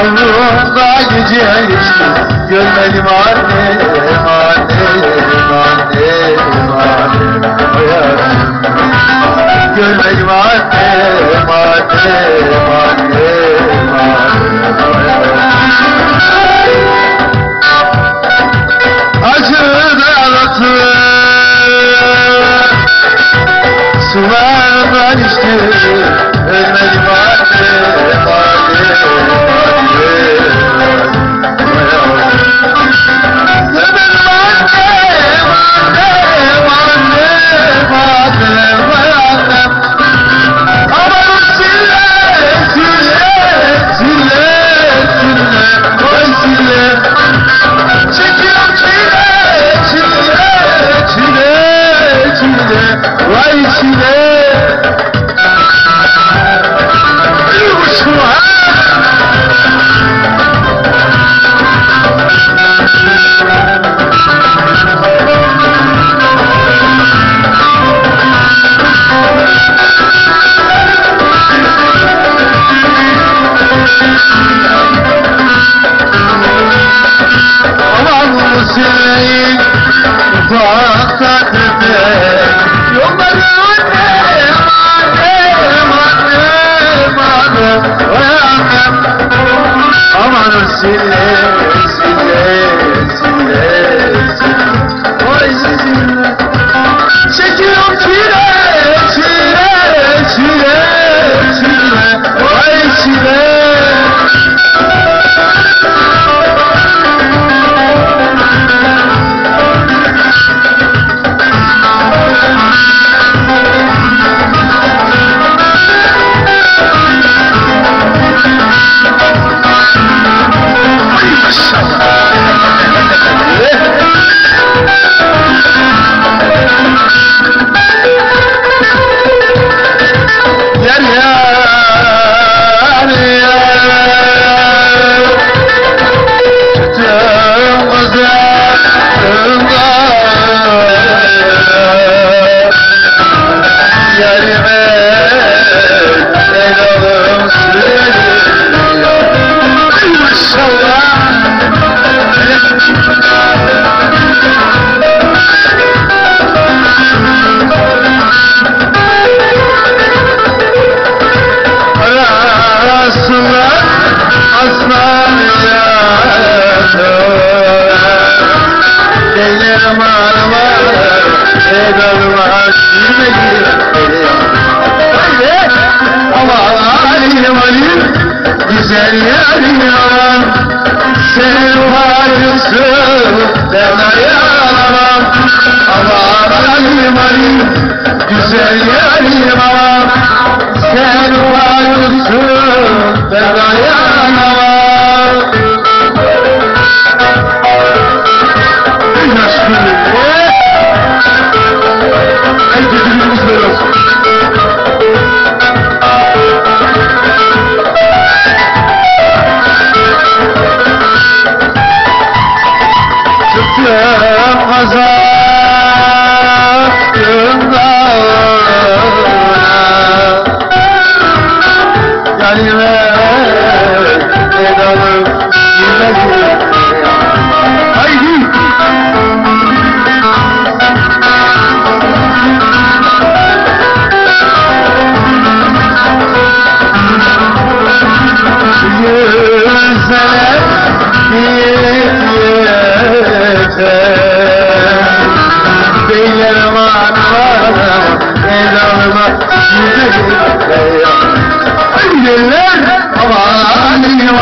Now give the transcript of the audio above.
Yalnızla gece Görmedim annem annem annem annem hayatım Görmedim annem annem annem annem Acı dağıtır Sulardan içtim Ölmedim see var bilmediğim Vay be! Güzel yarim yalan Senin ben dayanamam Aman halim güzel yarim Sen varlısın ben dayanamam Gaza.